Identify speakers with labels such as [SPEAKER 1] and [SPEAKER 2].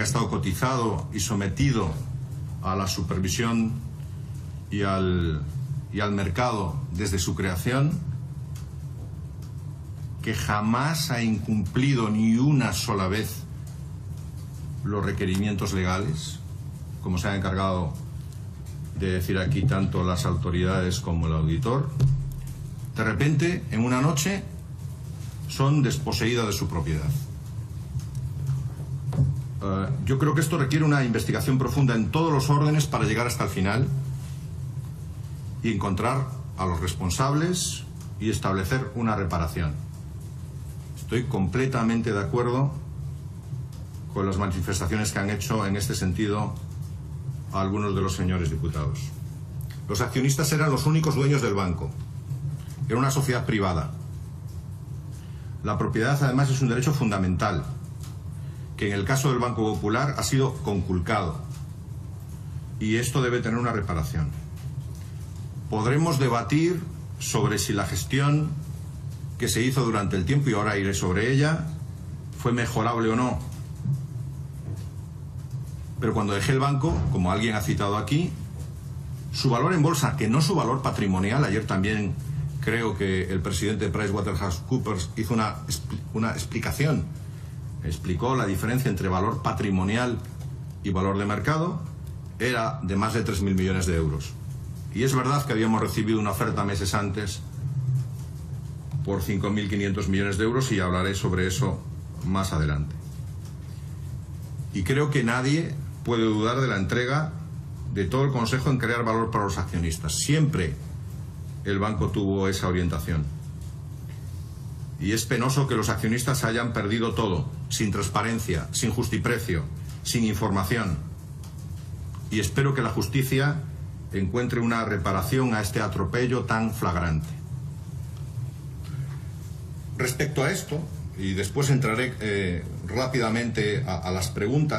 [SPEAKER 1] que ha estado cotizado y sometido a la supervisión y al, y al mercado desde su creación, que jamás ha incumplido ni una sola vez los requerimientos legales, como se han encargado de decir aquí tanto las autoridades como el auditor, de repente, en una noche, son desposeídas de su propiedad. Uh, yo creo que esto requiere una investigación profunda en todos los órdenes para llegar hasta el final y encontrar a los responsables y establecer una reparación. Estoy completamente de acuerdo con las manifestaciones que han hecho en este sentido algunos de los señores diputados. Los accionistas eran los únicos dueños del banco. Era una sociedad privada. La propiedad además es un derecho fundamental que en el caso del Banco Popular ha sido conculcado y esto debe tener una reparación. Podremos debatir sobre si la gestión que se hizo durante el tiempo, y ahora iré sobre ella, fue mejorable o no. Pero cuando dejé el banco, como alguien ha citado aquí, su valor en bolsa, que no su valor patrimonial, ayer también creo que el presidente de PricewaterhouseCoopers hizo una, una explicación, explicó la diferencia entre valor patrimonial y valor de mercado, era de más de 3.000 millones de euros. Y es verdad que habíamos recibido una oferta meses antes por 5.500 millones de euros y hablaré sobre eso más adelante. Y creo que nadie puede dudar de la entrega de todo el Consejo en crear valor para los accionistas. Siempre el banco tuvo esa orientación. Y es penoso que los accionistas hayan perdido todo, sin transparencia, sin justiprecio, sin información. Y espero que la justicia encuentre una reparación a este atropello tan flagrante. Respecto a esto, y después entraré eh, rápidamente a, a las preguntas,